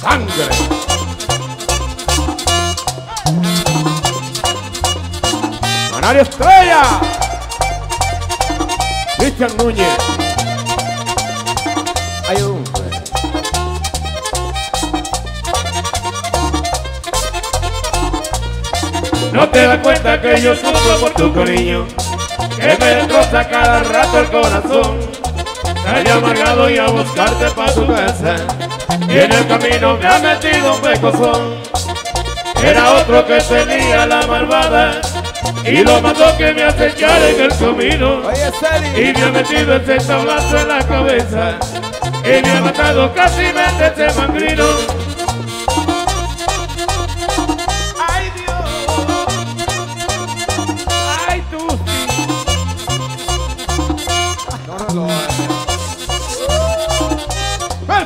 Sangre. Canario Estrella. Cristian Núñez. Hay un. No te das cuenta que yo sufro por tu cariño, que me destroza cada rato el corazón. He amargado y a buscarte pa' tu casa, y en el camino me ha metido un pecozón. Era otro que tenía la malvada, y lo mandó que me acechara en el camino. Y me ha metido ese tablazo en la cabeza, y me ha matado casi mente ese mangrino. Ay,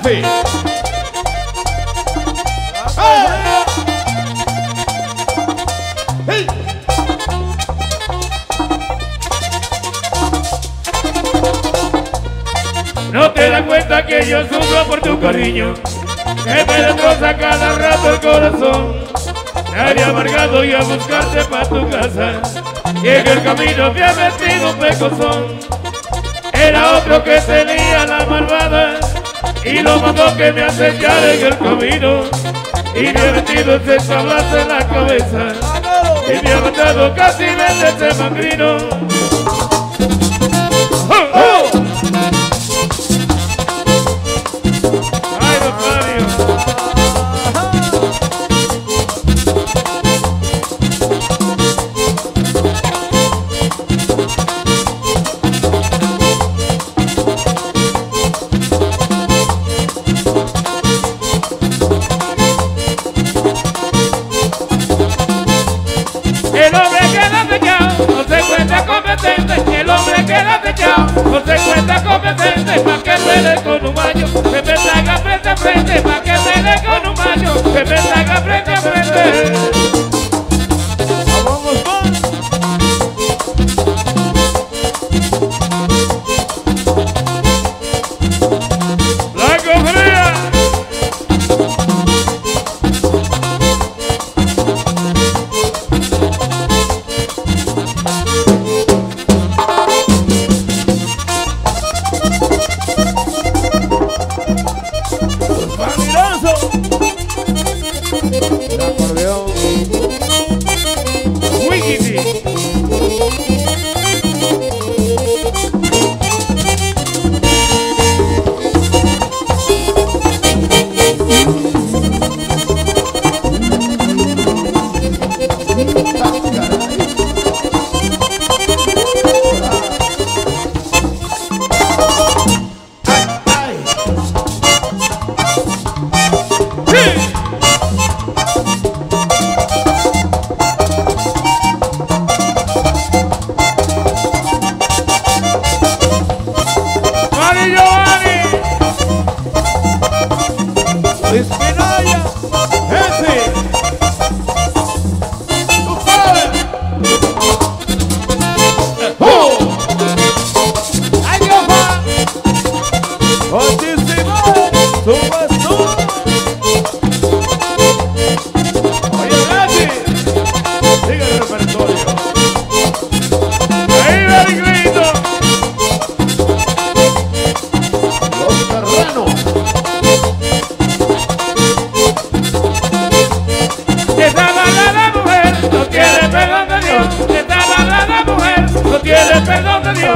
No, te das cuenta que yo sufro por tu cariño, que me destroza cada rato el corazón. Me he amargado y a buscarte pa' tu casa, y en el camino me ha metido un pecozón. Era otro que tenía la malvada, y lo mandó que me acechara en el camino. Y me ha metido ese sablazo en la cabeza, y me ha matado casi mente ese mangrino. Se cuenta competente. Pa' que pele con un baño, que me salga frente a frente. Pa' que pele con un baño, que me salga frente a frente.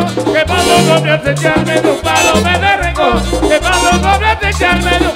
Que cuando no me acecharme de un palo me derrengó. Que cuando no me acecharme de